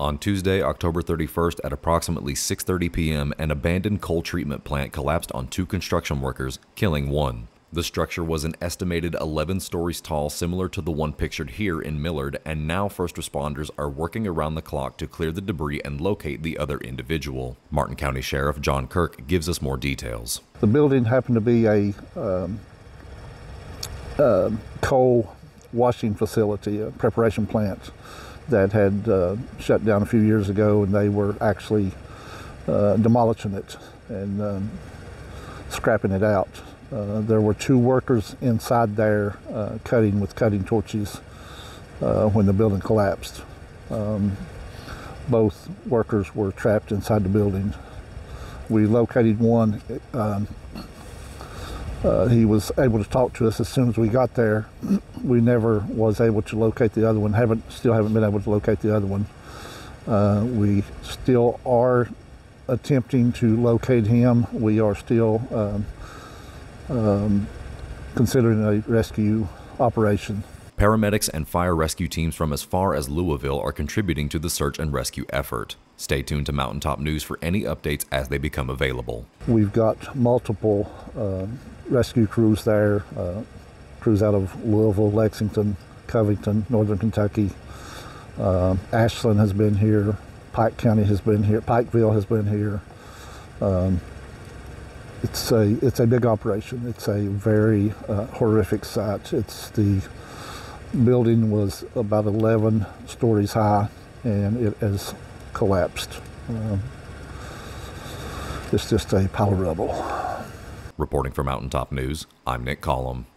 On Tuesday, October 31st at approximately 6:30 p.m., an abandoned coal treatment plant collapsed on two construction workers, killing one. The structure was an estimated 11 stories tall, similar to the one pictured here in Millard, and now first responders are working around the clock to clear the debris and locate the other individual. Martin County Sheriff John Kirk gives us more details. The building happened to be a um, uh, coal washing facility, a preparation plant that had uh, shut down a few years ago, and they were actually uh, demolishing it and um, scrapping it out. Uh, there were two workers inside there uh, cutting with cutting torches uh, when the building collapsed. Um, both workers were trapped inside the building. We located one. Um, uh, he was able to talk to us as soon as we got there. We never was able to locate the other one. Haven't still haven't been able to locate the other one. Uh, we still are attempting to locate him. We are still um, um, considering a rescue operation. Paramedics and fire rescue teams from as far as Louisville are contributing to the search and rescue effort. Stay tuned to Mountaintop News for any updates as they become available. We've got multiple uh, rescue crews there, uh, crews out of Louisville, Lexington, Covington, Northern Kentucky. Uh, Ashland has been here, Pike County has been here, Pikeville has been here. Um, it's a it's a big operation. It's a very uh, horrific site. It's the building was about 11 stories high, and it has collapsed. Um, it's just a pile of rubble. Reporting for Mountaintop News, I'm Nick Collum.